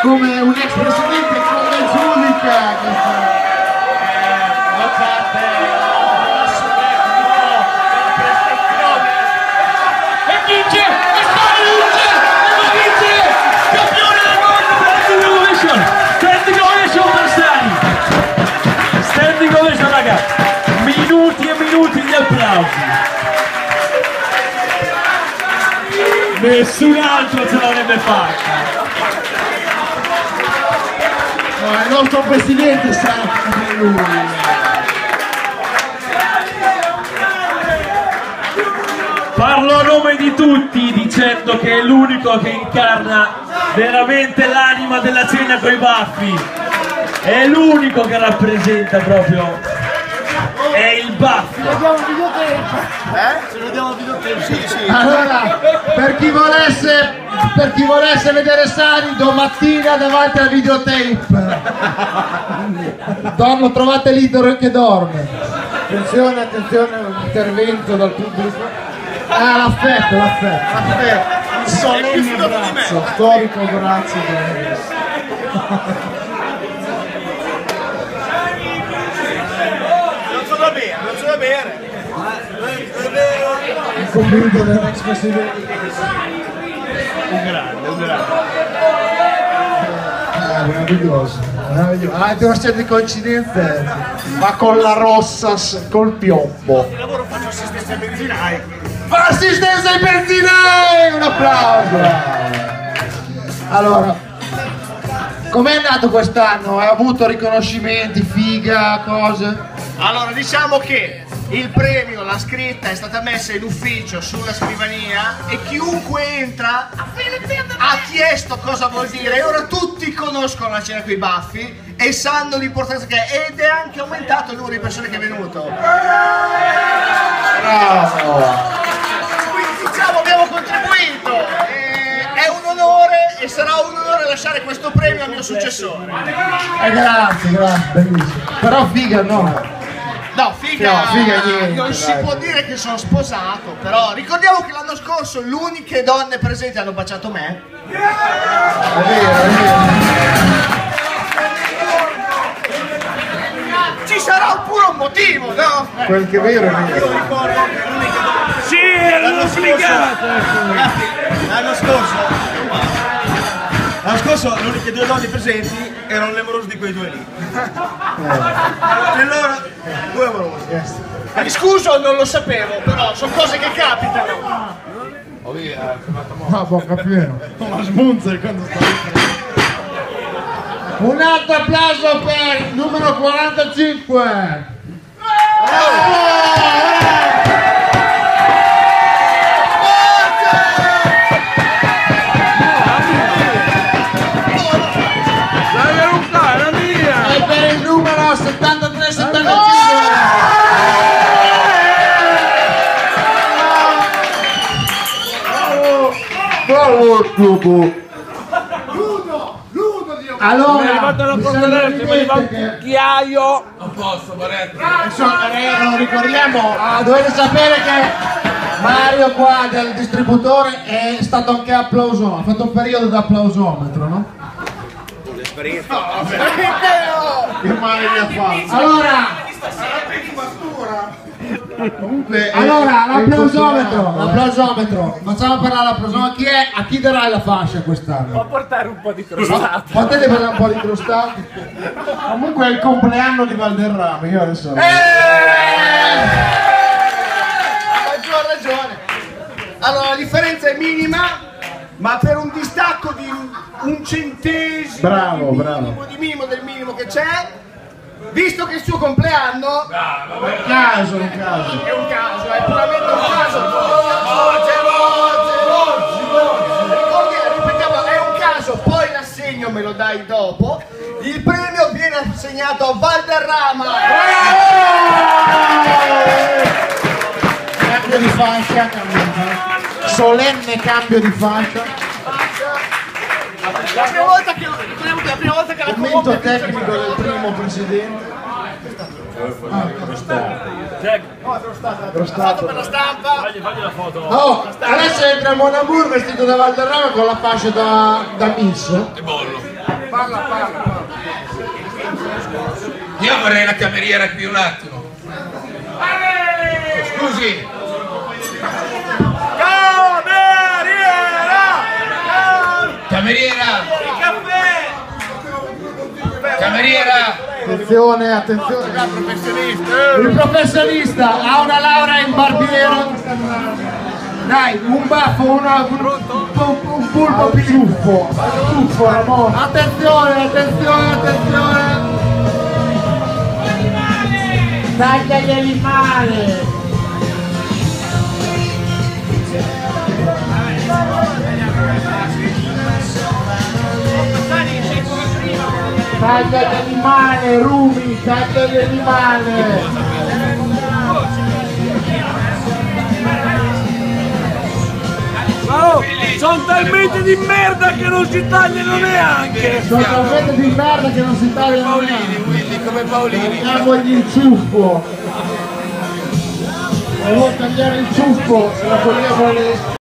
c'è questa? E vince! E Stani vince! E vince! Campione del mondo! Standing ovation! Standing ovation per Stani! Standing ovation ragazzi! Minuti e minuti di applausi! Nessun altro ce l'avrebbe fatta! Il nostro presidente sa come lui. Parlo a nome di tutti dicendo che è l'unico che incarna veramente l'anima della cena coi baffi. È l'unico che rappresenta proprio. È il baffo. Allora, per chi volesse, per chi volesse vedere Sani domattina davanti al videotape. Don, lo trovate lì che dorme. Attenzione, attenzione, un intervento dal pubblico. Ah, l'affetto, l'affetto. Aspetta, un solenne abbraccio, storico abbraccio. Non c'è da bere, non c'è da bere. Il commento dell'ex presidente. Un grande, un grande. Meraviglioso. meraviglioso. Ah, devo essere di coincidenze. Ma con la rossa, col piombo. Il lavoro faccio assistenza ai benzinai. Assistenza ai benzinai! Un applauso! Allora, com'è andato quest'anno? Hai avuto riconoscimenti, figa, cose? Allora, diciamo che il premio, la scritta è stata messa in ufficio sulla scrivania e chiunque entra ha chiesto cosa vuol dire e ora tutti conoscono la cena con i baffi e sanno l'importanza che è ed è anche aumentato il numero di persone che è venuto. Bravo! Quindi diciamo abbiamo contribuito. e È un onore e sarà un onore lasciare questo premio al mio successore. Eh, grazie, grazie, bellissimo. Però figa no. Figa, No, figa niente, non si dai. può dire che sono sposato, però ricordiamo che l'anno scorso le uniche donne presenti hanno baciato me. È vero, è vero. Ci sarà pure un motivo, no? Quel che è vero è vero. Io ricordo che l'unica donna... Sì, erano obbligate! L'anno scorso... Scorso le uniche due donne presenti erano le amorose di quei due lì. E allora, due amorose. Mi scuso, non lo sapevo, però sono cose che capitano. Ah, bocca pieno. Ma smunzer quando sta Un altro applauso per il numero 45. 73 75 Bravo Lupo! Allora, mi sono Chiaio! Non posso, Moretti! lo ricordiamo, ah, dovete sapere che Mario qua del distributore è stato anche applauso, ha fatto un periodo da applausometro, no? L'esperienza! No, che male mi ha fatto? Allora, Comunque, è- allora è l'applausometro, eh. l'applausometro, facciamo parlare l'applausometro, chi è, a chi darai la fascia quest'anno? portare un po' di crostata. Potete fare un po' di crostati? Comunque è il compleanno di Valderrama, io adesso. Ha maggior ragione. Allora la differenza è minima, ma per un distacco di un centesimo Bravo, di bravo. minimo, di minimo del minimo che c'è, visto che è il suo compleanno, Un caso, un caso. è un caso, è puramente un caso. Oggi, oggi, oggi. Ricordi, ripetiamo, è un caso, poi l'assegno me lo dai dopo. Il premio viene assegnato a Valderrama. Cambio di solenne cambio di fascia. La prima volta che, la prima volta che la Commento tecnico del primo presidente. fatto per la stampa. Oh, adesso entra Mon Amour vestito da Valderrama con la fascia da, da Miss. vorrei la cameriera qui un attimo. Scusi, cameriera! Cameriera! Attenzione, attenzione. Il professionista ha una laurea in barbiero. Dai, un baffo, una, un, un, un pulpo più Tuffo, tuffo Ramon. Attenzione, attenzione, attenzione! Taglia gli animali! Taglia gli animali, Rumi, taglia gli animali! Oh, sono talmente di merda che non si tagliano neanche! Sono talmente di merda che non si tagliano Paolini, Willy, come Paolini. Tagliamogli il ciuffo! Devo tagliare il ciuffo, se la togliamo le...